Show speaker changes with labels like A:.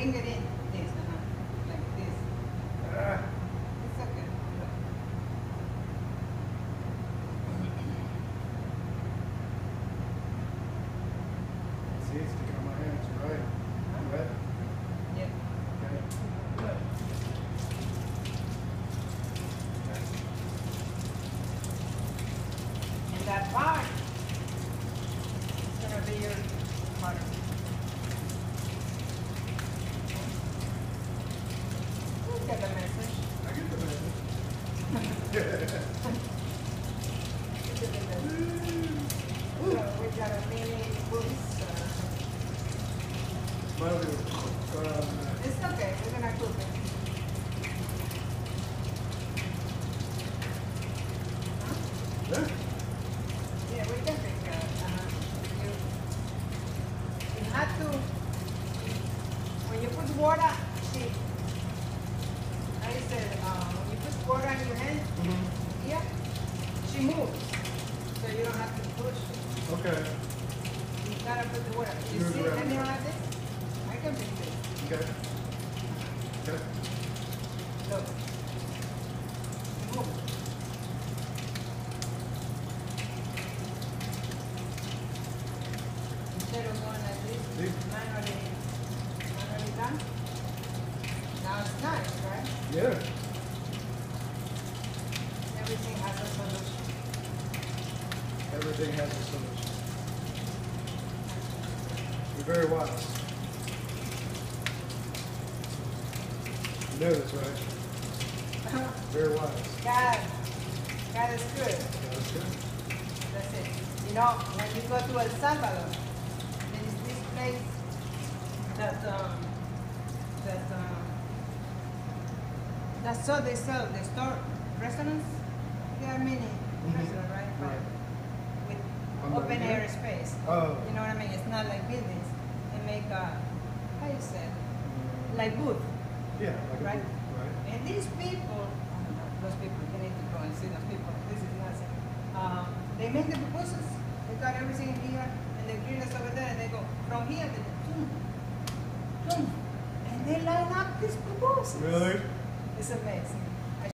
A: bring it in. Uh -huh. Like this. Ah.
B: It's
A: okay.
B: See, it's sticking on my hands, right? Huh? Wet? Yep.
A: Good. And that
B: It's okay, we're gonna cook it. Huh?
A: yeah,
B: Yeah, we can fix it. Uh-huh. You, you have to, when you put water, see, I said, uh, when you put water on your hand, here, she moves. So you don't have to push.
A: okay,
B: gotta put the water. You see,
A: around.
B: let me like this? I can fix it.
A: okay. Okay,
B: Look. Move. Instead of going like this,
A: See?
B: manually, manually done. Now it's nice, right?
A: yeah,
B: Everything has a solution.
A: everything has a solution. Very wise. You know this, right? Very wise.
B: God, God is good.
A: That's good.
B: That's it. You know, when you go to El Salvador, there is this place that um that um that's so they sell the store restaurants. There are many
A: Mhm.
B: restaurants, right?
A: Right.
B: with open air space.
A: Oh.
B: You know what I mean? It's not like buildings. They a how you say like booth.
A: Yeah, like
B: Right.
A: booth, right?
B: And these people, I don't know, those people, you need to go and see those people. This is nothing. Um, they make the pupusas. They got everything here, and the grill is over there, and they go from here to the boom, boom, and they line up these pupusas.
A: Really?
B: It's amazing.